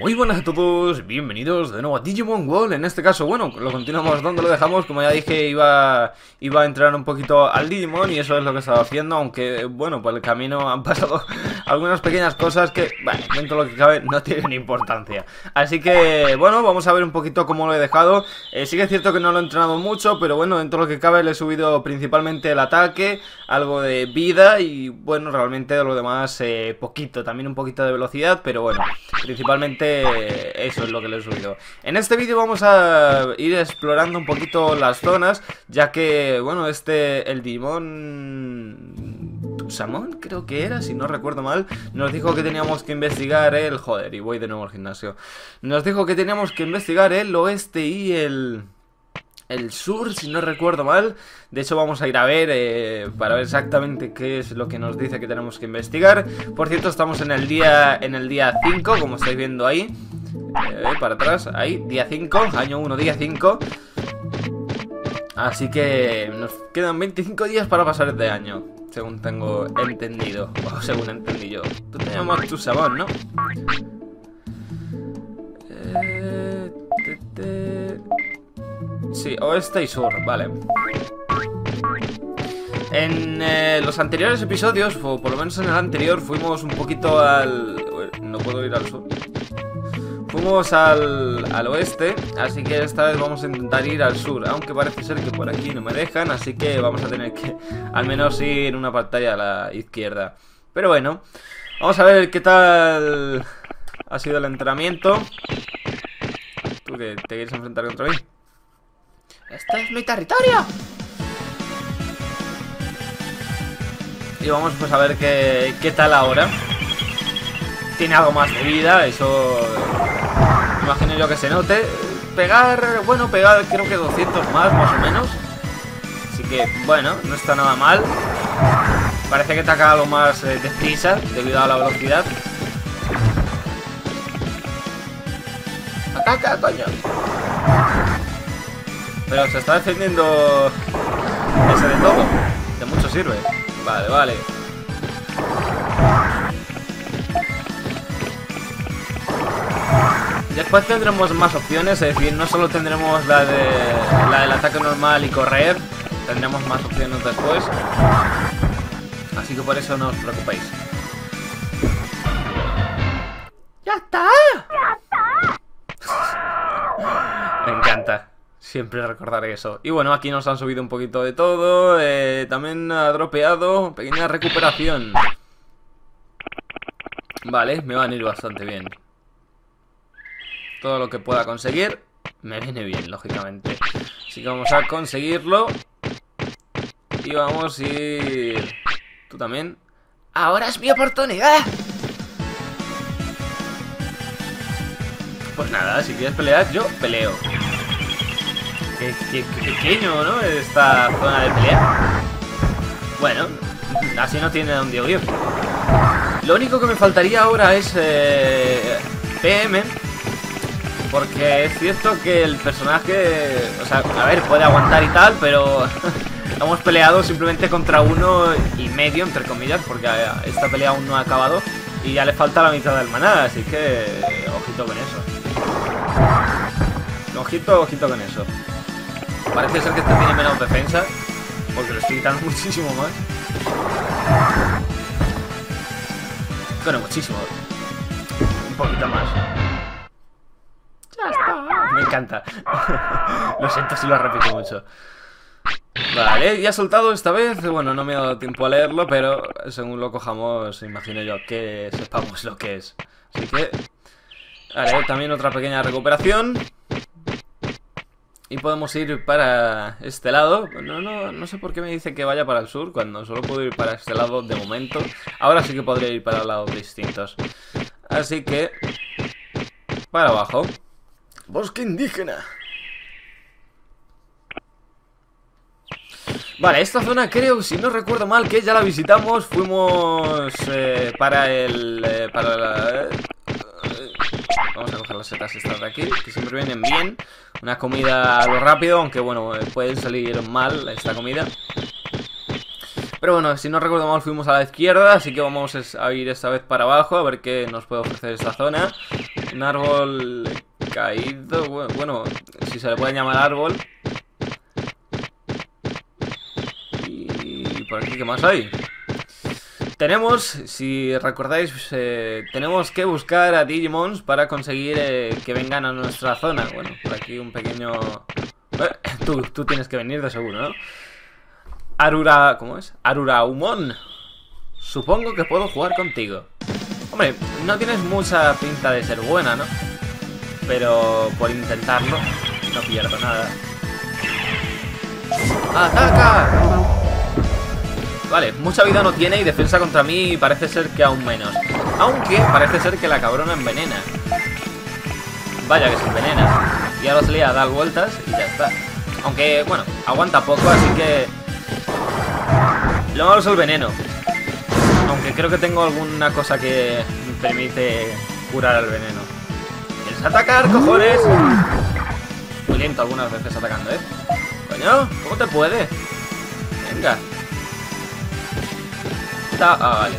Muy buenas a todos, bienvenidos de nuevo a Digimon World. En este caso, bueno, lo continuamos donde lo dejamos. Como ya dije, iba, iba a entrar un poquito al Digimon Y eso es lo que he estado haciendo Aunque, bueno, por el camino han pasado algunas pequeñas cosas Que, bueno, dentro de lo que cabe, no tienen importancia. Así que, bueno, vamos a ver un poquito cómo lo he dejado. Eh, Sí que es cierto que no lo he entrenado mucho Pero bueno, dentro de lo que cabe le he subido principalmente el ataque Algo de vida Y, bueno, realmente de lo demás, eh, poquito También un poquito de velocidad, pero bueno Principalmente eso es lo que le he subido. En este vídeo vamos a ir explorando un poquito las zonas, ya que, bueno, este, el Dimon... Tusamon creo que era, si no recuerdo mal, nos dijo que teníamos que investigar el... Joder, y voy de nuevo al gimnasio. Nos dijo que teníamos que investigar el oeste y el el sur, si no recuerdo mal. De hecho, vamos a ir a ver eh, para ver exactamente qué es lo que nos dice que tenemos que investigar. Por cierto, estamos en el día en el día 5, como estáis viendo ahí. Eh, para atrás, ahí, día 5, año 1, día 5. Así que nos quedan 25 días para pasar este año, según tengo entendido, o según entendí yo. Tú teníamos tu sabor, ¿no? Eh, Sí, oeste y sur, vale. En eh, los anteriores episodios, o por lo menos en el anterior, fuimos un poquito al... No puedo ir al sur. Fuimos al, al oeste, así que esta vez vamos a intentar ir al sur, aunque parece ser que por aquí no me dejan, así que vamos a tener que al menos ir una pantalla a la izquierda. Pero bueno, vamos a ver qué tal ha sido el entrenamiento. ¿Tú que te quieres enfrentar contra mí? ¡Este es mi territorio! Y vamos pues a ver qué, qué tal ahora. Tiene algo más de vida, eso... Imagino yo que se note. Pegar, bueno, pegar creo que 200 más, más o menos. Así que, bueno, no está nada mal. Parece que ha algo más eh, deprisa debido a la velocidad. ¡Ataca, coño! Pero se está defendiendo ese de todo. De mucho sirve. Vale, vale. Después tendremos más opciones, es decir, no solo tendremos la, de, la del ataque normal y correr, tendremos más opciones después. Así que por eso no os preocupéis. ¡Ya está! Me encanta. Siempre recordaré eso. Y bueno, aquí nos han subido un poquito de todo. Eh, también ha dropeado. Pequeña recuperación. Vale, me van a ir bastante bien. Todo lo que pueda conseguir me viene bien, lógicamente. Así que vamos a conseguirlo. Y vamos a ir... ¿Tú también? ¡Ahora es mi oportunidad! Pues nada, si quieres pelear, yo peleo. Qué, pequeño, ¿no? Esta zona de pelea. Bueno, así no tiene donde ir. Lo único que me faltaría ahora es eh, PM. Porque es cierto que el personaje, o sea, a ver, puede aguantar y tal, pero hemos peleado simplemente contra uno y medio, entre comillas, porque esta pelea aún no ha acabado y ya le falta la mitad del maná, así que ojito con eso. Ojito, ojito con eso. Parece ser que este tiene menos defensa. Porque lo estoy quitando muchísimo más. Bueno, muchísimo. Un poquito más. Ya está. Me encanta. lo siento si lo repito mucho. Vale, ya ha soltado esta vez. Bueno, no me ha dado tiempo a leerlo, pero según lo cojamos, imagino yo que sepamos lo que es. Así que... Vale, también otra pequeña recuperación. Y podemos ir para este lado. No, no, no sé por qué me dice que vaya para el sur cuando solo puedo ir para este lado de momento. Ahora sí que podría ir para lados distintos. Así que... Para abajo. Bosque indígena. Vale, esta zona creo, si no recuerdo mal, que ya la visitamos. Fuimos eh, para el... Eh, para la... Vamos a coger las setas estas de aquí, que siempre vienen bien. Una comida a lo rápido, aunque bueno, eh, puede salir mal esta comida. Pero bueno, si no recuerdo mal fuimos a la izquierda, así que vamos a ir esta vez para abajo a ver qué nos puede ofrecer esta zona. Un árbol caído. bu- Bueno, si se le puede llamar árbol. Y por aquí, ¿qué más hay? Tenemos, si recordáis, eh, tenemos que buscar a Digimons para conseguir eh, que vengan a nuestra zona. Bueno, por aquí un pequeño... Eh, tú, tú tienes que venir de seguro, ¿no? Arura... ¿Cómo es? Aruraumon. Supongo que puedo jugar contigo. Hombre, no tienes mucha pinta de ser buena, ¿no? Pero por intentarlo, no pierdo nada. ¡Ataca! Vale, mucha vida no tiene y defensa contra mí parece ser que aún menos. Aunque parece ser que la cabrona envenena. Vaya que se envenena. Y ahora se le a dar vueltas y ya está. Aunque, bueno, aguanta poco, así que... Lo malo es el veneno. Aunque creo que tengo alguna cosa que me permite curar el veneno. ¿Quieres atacar, cojones? Muy lento algunas veces atacando, ¿eh? Coño, ¿cómo te puede? Venga. Ah, vale.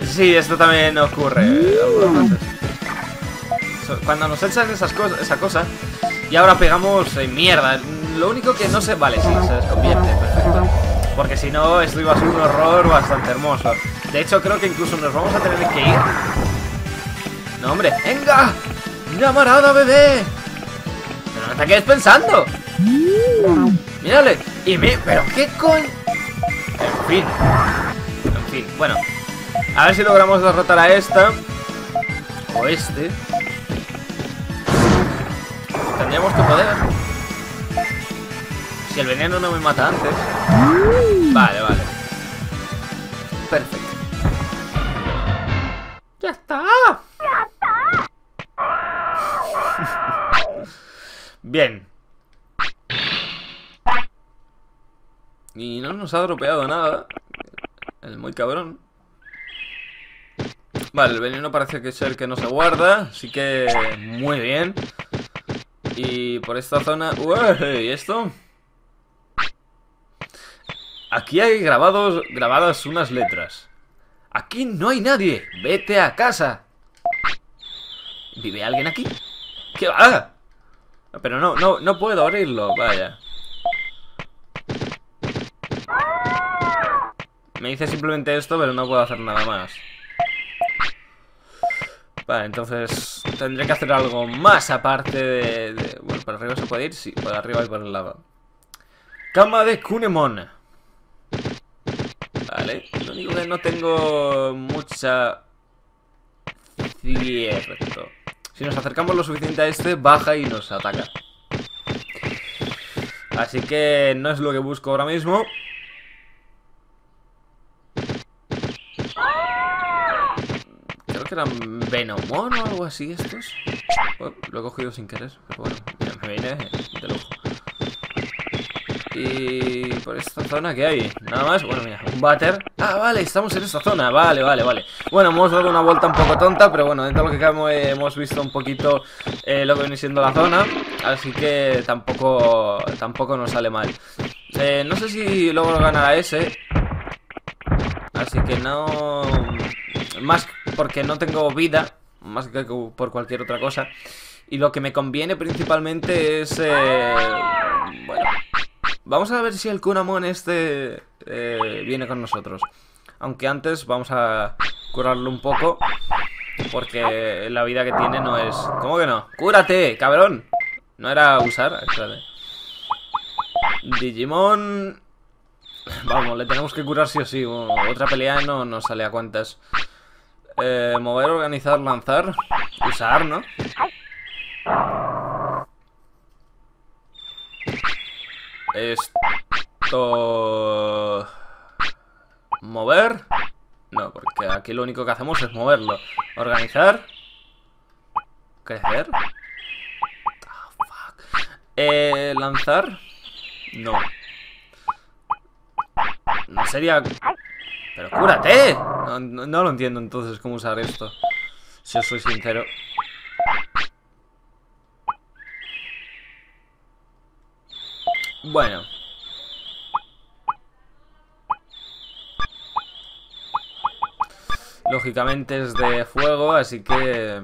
sí, esto también ocurre Cuando nos echan esas cosas, esa cosa y ahora pegamos eh, mierda. Lo único que no sé... Vale, sí, se desconvierte, perfecto. Porque si no, esto iba a ser un horror bastante hermoso. De hecho, creo que incluso nos vamos a tener que ir. No, hombre. ¡Venga! ¡Llamarada, bebé! Pero no te quedes pensando. Mírale. Y me... ¿Pero qué coño? En fin. En fin, bueno. A ver si logramos derrotar a esta. O este. Tendríamos que poder. Si el veneno no me mata antes. Vale, vale. Perfecto. Nos ha dropeado nada. El muy cabrón. Vale, el veneno parece que ser que no se guarda. Así que muy bien. Y por esta zona... ¡Uy! ¿Y esto? Aquí hay grabados, grabadas unas letras. Aquí no hay nadie. Vete a casa. ¿Vive alguien aquí? ¿Qué va? Pero no, no, no puedo abrirlo, vaya. Me dice simplemente esto, pero no puedo hacer nada más. Vale, entonces tendré que hacer algo más aparte de... Bueno, por arriba se puede ir, sí, por arriba y por el lado. Cama de Kunemon. Vale, lo único que no tengo mucha... Cierto. Si nos acercamos lo suficiente a este, baja y nos ataca. Así que no es lo que busco ahora mismo. Creo que eran Venomon o algo así estos. Lo he cogido sin querer, pero bueno, me viene de lujo. Y por esta zona, ¿qué hay? Nada más, bueno, mira, un váter Ah, vale, estamos en esta zona, vale, vale, vale Bueno, hemos dado una vuelta un poco tonta Pero bueno, dentro de lo que hemos visto un poquito eh, Lo que viene siendo la zona Así que tampoco Tampoco nos sale mal eh, No sé si logro ganar a ese Así que no... Más porque no tengo vida Más que por cualquier otra cosa Y lo que me conviene principalmente es... eh, Bueno... Vamos a ver si el Kunamon este eh, viene con nosotros. Aunque antes vamos a curarlo un poco. Porque la vida que tiene no es... ¿Cómo que no? ¡Cúrate, cabrón! No era usar... Espérate. Digimon... Vamos, le tenemos que curar sí o sí. Otra pelea no nos sale a cuentas. Eh, mover, organizar, lanzar. Usar, ¿no? Esto... ¿Mover? No, porque aquí lo único que hacemos es moverlo. ¿Organizar? ¿Crecer? Ah, fuck. Eh, ¿Lanzar? No. No sería... ¡Pero cúrate! No, no- no lo entiendo entonces cómo usar esto. Si os soy sincero. Bueno. lógicamente es de fuego, así que...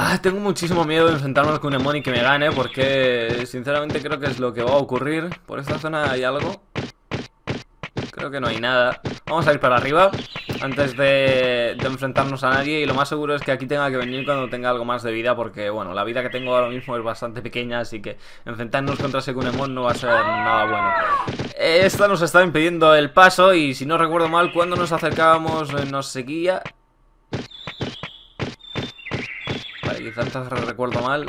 Ah, tengo muchísimo miedo de enfrentarme al Kunemon y que me gane, porque sinceramente creo que es lo que va a ocurrir. Por esta zona hay algo. Creo que no hay nada. Vamos a ir para arriba antes de, enfrentarnos a nadie y lo más seguro es que aquí tenga que venir cuando tenga algo más de vida porque, bueno, la vida que tengo ahora mismo es bastante pequeña, así que enfrentarnos contra ese Kunemon no va a ser nada bueno. Esta nos está impidiendo el paso y si no recuerdo mal, cuando nos acercábamos eh, nos seguía... Quizás recuerdo mal.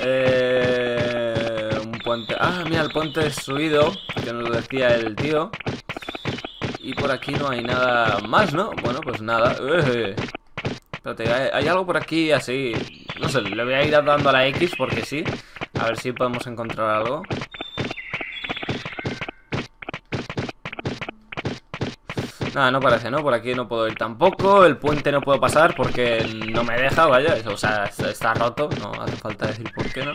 Eh, un puente... Ah, mira, el puente subido, que nos lo decía el tío. Y por aquí no hay nada más, ¿no? Bueno, pues nada. Eh. Espérate, hay, algo por aquí así... No sé, le voy a ir dando a la X porque sí. A ver si podemos encontrar algo. Nada, no parece, ¿no? Por aquí no puedo ir tampoco. El puente no puedo pasar porque no me deja, vaya. O sea, está roto. No hace falta decir por qué no.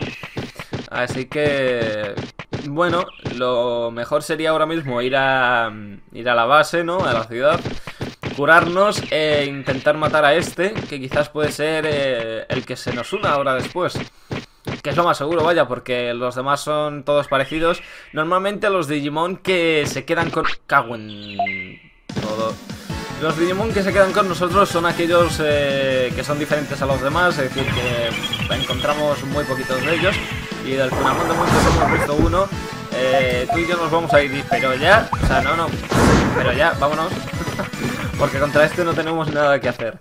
Así que... Bueno, lo mejor sería ahora mismo ir a, ir a la base, ¿no? A la ciudad. Curarnos e intentar matar a este, que quizás puede ser eh, el que se nos una ahora después. Que es lo más seguro, vaya, porque los demás son todos parecidos. Normalmente los Digimon que se quedan con... Cago en... Todo. Los Digimon que se quedan con nosotros son aquellos eh, que son diferentes a los demás, es decir, que encontramos muy poquitos de ellos. Y del Funamon de Muchos hemos visto uno. Eh, tú y yo nos vamos a ir, pero ya, o sea, no, no, pero ya, vámonos. Porque contra este no tenemos nada que hacer.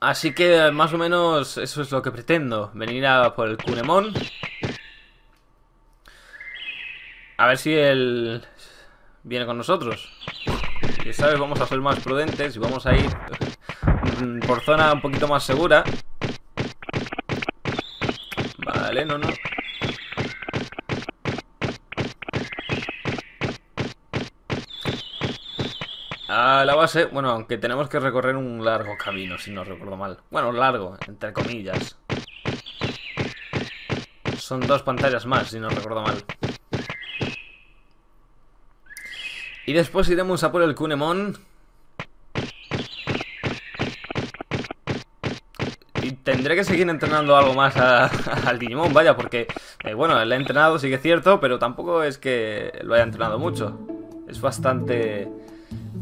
Así que más o menos eso es lo que pretendo. Venir a por el Kunemon. A ver si él viene con nosotros. Y sabes, vamos a ser más prudentes y vamos a ir por zona un poquito más segura. Vale, no, no. A la base, bueno, aunque tenemos que recorrer un largo camino, si no recuerdo mal. Bueno, largo, entre comillas. Son dos pantallas más, si no recuerdo mal. Y después iremos a por el Kunemon. Y tendré que seguir entrenando algo más al Digimon, vaya, porque, eh, bueno, le he entrenado, sí que es cierto, pero tampoco es que lo haya entrenado mucho. Es bastante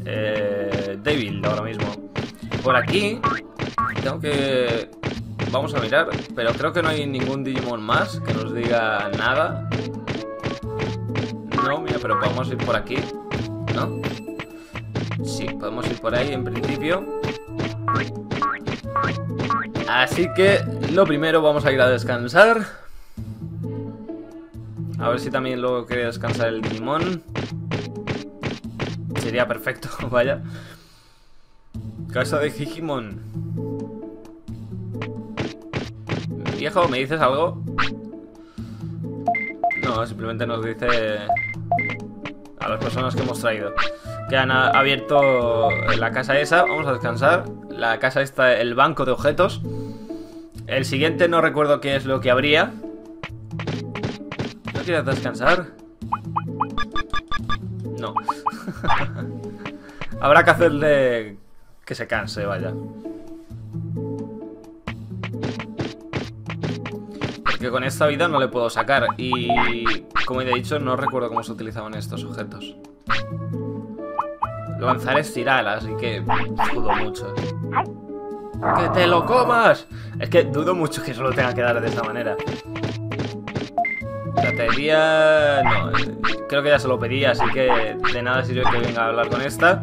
eh, débil ahora mismo. Por aquí, tengo que... Vamos a mirar, pero creo que no hay ningún Digimon más que nos diga nada. No, mira, pero podemos ir por aquí. ¿No? Sí, podemos ir por ahí en principio. Así que lo primero vamos a ir a descansar. A ver si también luego quiere descansar el limón. Sería perfecto, vaya. Casa de Digimon. Viejo, ¿me dices algo? No, simplemente nos dice a las personas que hemos traído. Que han abierto la casa esa. Vamos a descansar. La casa está el banco de objetos. El siguiente no recuerdo qué es lo que habría. ¿No quieres descansar? No. Habrá que hacerle que se canse, vaya. que con esta vida no le puedo sacar. Y como he dicho, no recuerdo cómo se utilizaban estos objetos. Lanzar espiral, así que dudo mucho. ¡Que te lo comas! Es que dudo mucho que solo tenga que dar de esa manera. Batería... No, creo que ya se lo pedí, así que de nada sirve que venga a hablar con esta.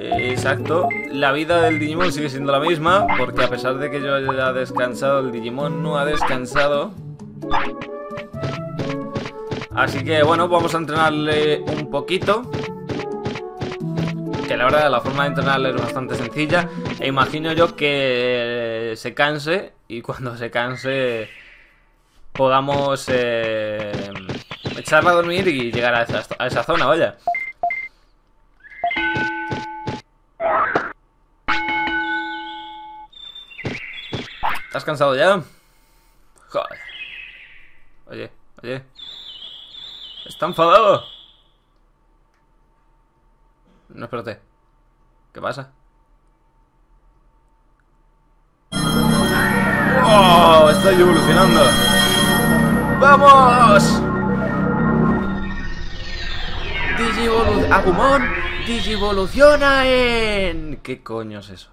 Exacto. La vida del Digimon sigue siendo la misma, porque a pesar de que yo haya descansado, el Digimon no ha descansado. Así que bueno, vamos a entrenarle un poquito. Que la verdad la forma de entrenarle es bastante sencilla. E imagino yo que se canse y cuando se canse podamos eh, echarla a dormir y llegar a esa, a esa zona, vaya. ¿Estás cansado ya? Joder. Oye, oye. Está enfadado. No, espérate. ¿Qué pasa? ¡Oh! Estoy evolucionando. ¡Vamos! Digivolu Agumon digivoluciona en... ¿Qué coño es eso?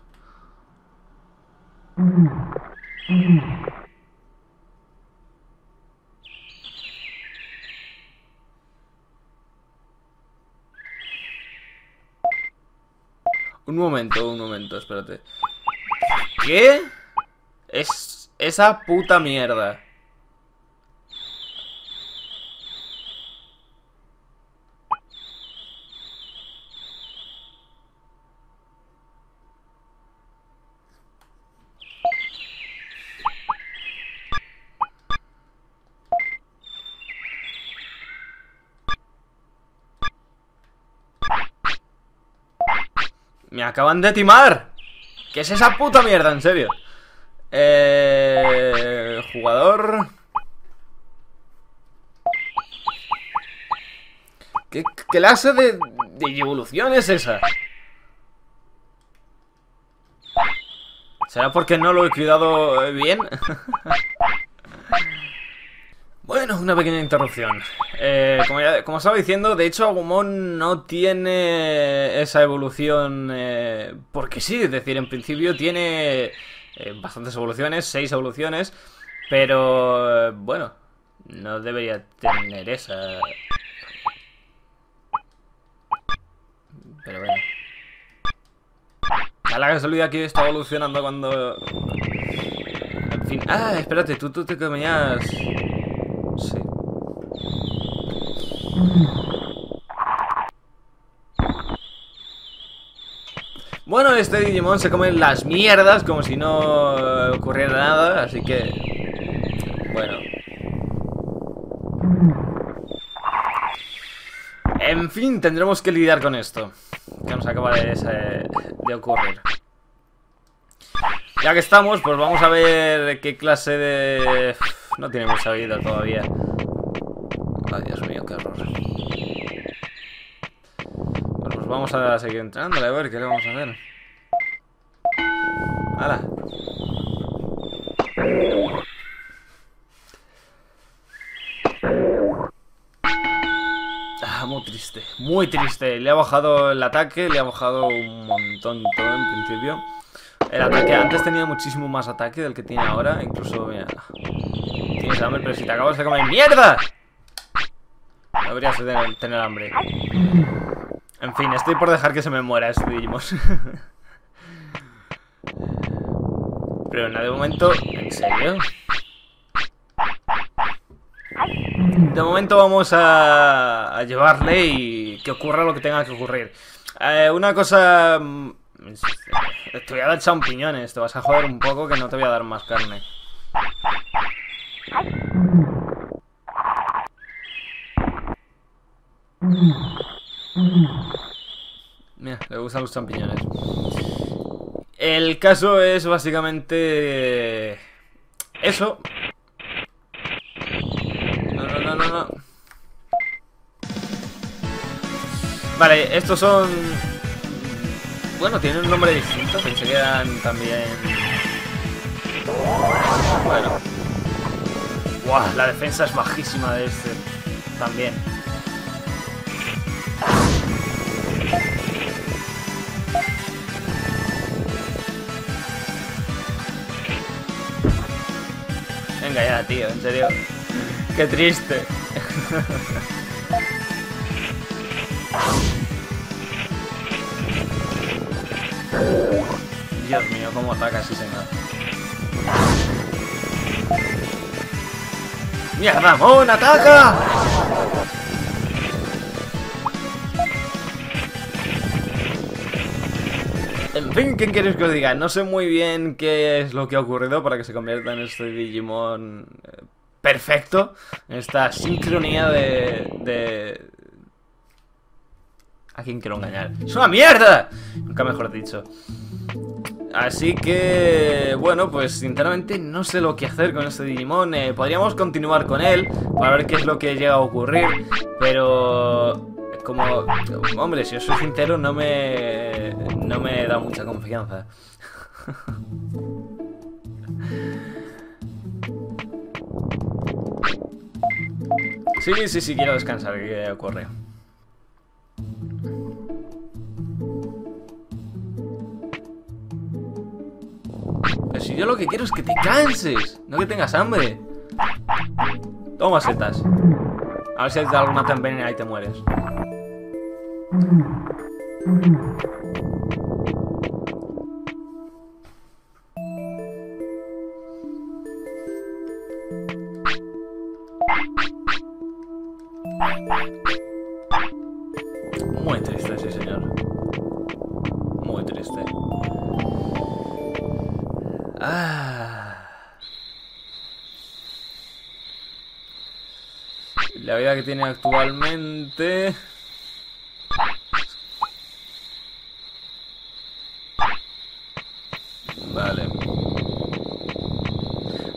Un momento, un momento, espérate. ¿Qué? Es esa puta mierda. Me acaban de timar. ¿Qué es esa puta mierda? En serio. Eh, jugador. ¿Qué clase de, de evolución es esa? ¿Será porque no lo he cuidado bien? Una pequeña interrupción. Eh, como, estaba diciendo, de hecho Agumon no tiene esa evolución eh, porque sí, es decir, en principio tiene eh, bastantes evoluciones, seis evoluciones, pero bueno, no debería tener esa. Pero bueno. A la casualidad que está evolucionando cuando... En fin... Ah, espérate, tú, tú te comías... Sí. Bueno, este Digimon se come las mierdas como si no ocurriera nada, así que... Bueno. En fin, tendremos que lidiar con esto. Que nos acaba de, ocurrir. Ya que estamos, pues vamos a ver qué clase de... No tiene mucha vida todavía. Ay, Dios mío, qué horror. Vamos a seguir entrándole a ver qué le vamos a hacer. ¡Hala! Ah, muy triste, muy triste. Le ha bajado el ataque, le ha bajado un montón todo en principio. El ataque antes tenía muchísimo más ataque del que tiene ahora. Incluso, mira. Tienes hambre, pero si te acabas de comer ¡mierda! Deberías tener hambre. En fin, estoy por dejar que se me muera este Digimon. pero nada, de momento... ¿En serio? De momento vamos a, a llevarle y que ocurra lo que tenga que ocurrir. Eh, una cosa te voy a dar champiñones, te vas a joder un poco que no te voy a dar más carne. Mira, le gustan los champiñones. El caso es básicamente... Eso. No, no, no, no, no. Vale, estos son bueno, tienen un nombre distinto, pensé que eran también... Bueno. Guau, la defensa es bajísima de este. También. Venga ya, tío, en serio. Qué triste. Dios mío, cómo ataca ese señor. ¡Mierda, Mon, ataca! Fin, ¿quién quieres que os diga? No sé muy bien qué es lo que ha ocurrido para que se convierta en este Digimon eh, perfecto. En esta sincronía de, de, ¿A quién quiero engañar? ¡Es una mierda! Nunca mejor dicho. Así que, bueno, pues sinceramente no sé lo que hacer con este Digimon. Eh, podríamos continuar con él para ver qué es lo que llega a ocurrir, pero como, hombre, si os soy sincero, no me, no me da mucha confianza. Sí, sí, sí, quiero descansar, ¿qué ocurre? Pero si yo lo que quiero es que te canses, no que tengas hambre. Toma setas. A ver si te alguna te envenena y te mueres. Muy triste, sí, señor. Muy triste. Ah. La vida que tiene actualmente... Vale.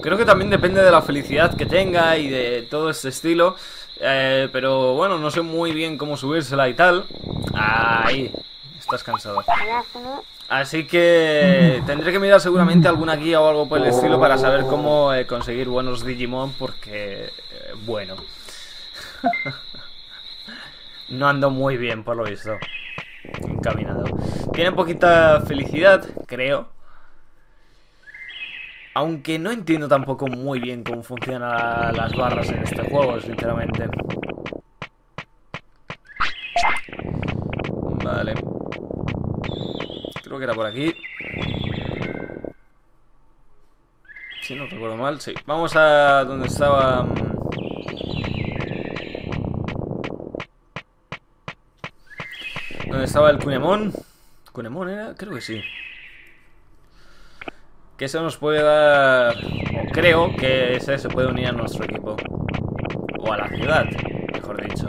Creo que también depende de la felicidad que tenga y de todo este estilo. Eh, pero bueno, no sé muy bien cómo subírsela y tal. Ahí, estás cansado. Así que tendré que mirar seguramente alguna guía o algo por el estilo para saber cómo eh, conseguir buenos Digimon porque, eh, bueno, no ando muy bien por lo visto, encaminado. Tiene poquita felicidad, creo. Aunque no entiendo tampoco muy bien cómo funcionan las barras en este juego, sinceramente. Vale. Creo que era por aquí. Si no recuerdo mal, sí. Vamos a donde estaba... Mm, donde estaba el Cunemon. ¿Cunemon era? Creo que sí. Que eso nos puede dar... O creo que ese se puede unir a nuestro equipo. O a la ciudad, mejor dicho.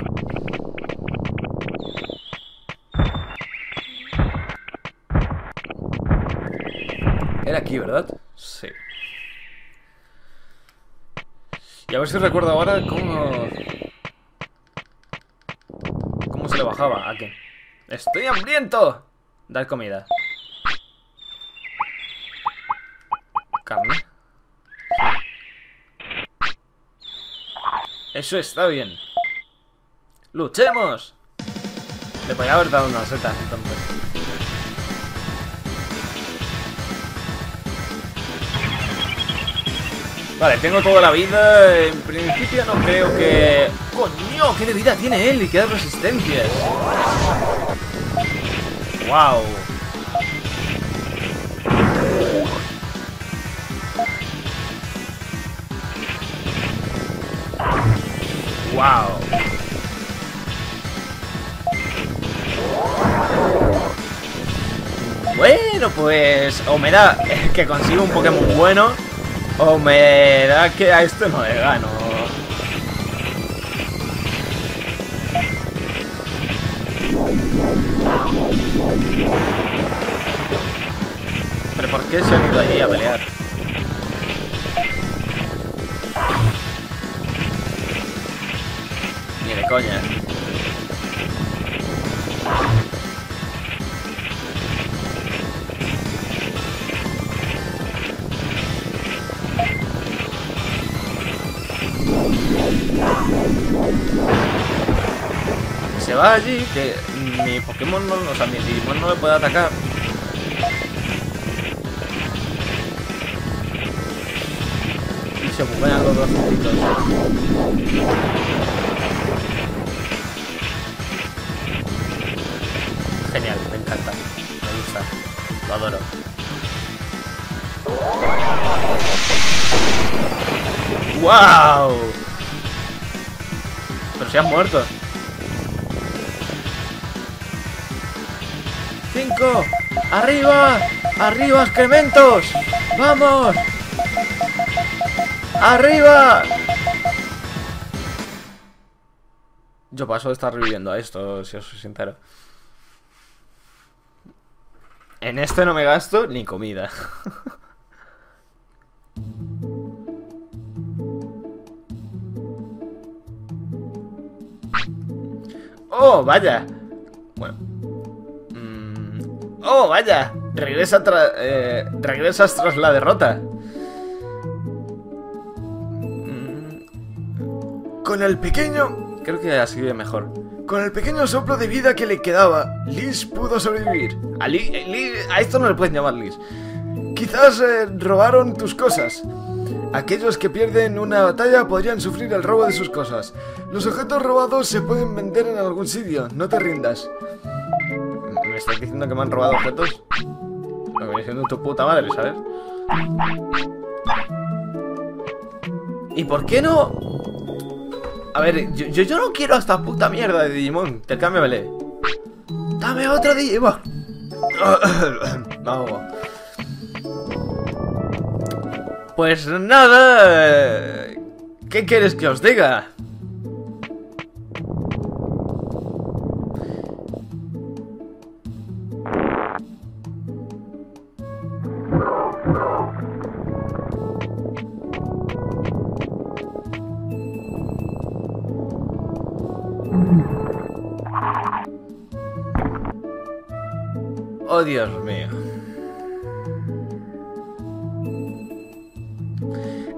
Era aquí, ¿verdad? Sí. Y a ver si recuerdo ahora cómo... ¿Cómo se le bajaba? ¿A qué? ¡Estoy hambriento! Dar comida. ¿Carne? Eso está bien. ¡Luchemos! Le podría haber dado una seta, entonces. Vale, tengo toda la vida. En principio no creo que... ¡Coño! ¿Qué de vida tiene él? Y qué de resistencias. ¡Wow! ¡Wow! Bueno, pues o me da que consigo un Pokémon bueno o me da que a esto no le gano. ¿Pero por qué se han ido allí a pelear? Va allí, que mi Pokémon no, o sea, mi Digimon no le puede atacar. Y se buguean los dos juntitos. Genial, me encanta. Me gusta. Lo adoro. ¡Wow! Pero se han muerto. ¡Cinco! ¡Arriba! ¡Arriba, excrementos! ¡Vamos! ¡Arriba! Yo paso de estar reviviendo a esto, si os soy sincero. En este no me gasto ni comida. ¡Oh, vaya! ¡Oh, vaya! Regresa tra eh, regresas tras la derrota. Mm, con el pequeño... Creo que así de mejor. Con el pequeño soplo de vida que le quedaba, Liz pudo sobrevivir. A, Li- eh, a esto no le pueden llamar Liz. Quizás eh, robaron tus cosas. Aquellos que pierden una batalla podrían sufrir el robo de sus cosas. Los objetos robados se pueden vender en algún sitio, no te rindas. ¿Me estás diciendo que me han robado objetos? Lo que viene siendo tu puta madre, ¿sabes? ¿Y por qué no? A ver, yo, yo, yo no quiero esta puta mierda de Digimon. Intercámbiamele. Dame otro Digimon. Vamos. Pues nada. ¿Qué quieres que os diga? Oh, Dios mío.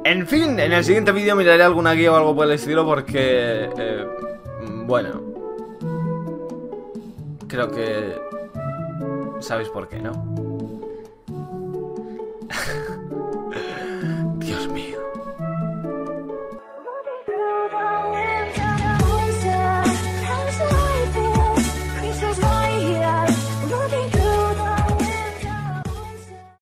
En fin, en el siguiente vídeo miraré alguna guía o algo por el estilo porque... eh, bueno. Creo que... ¿Sabéis por qué, no?